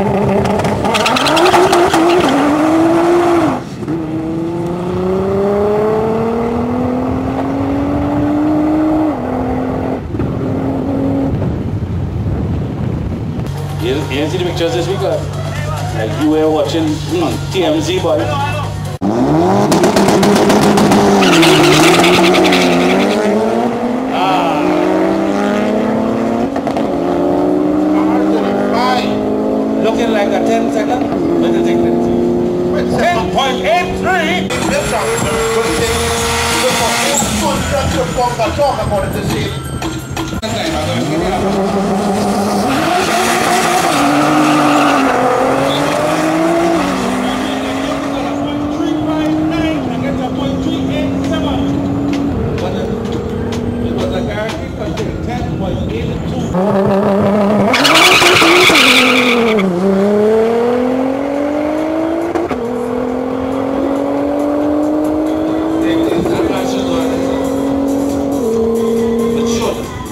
You, see the pictures this week? Like you were watching hmm, TMZ, boy. Looking like a 10 second, but the thing 10.83!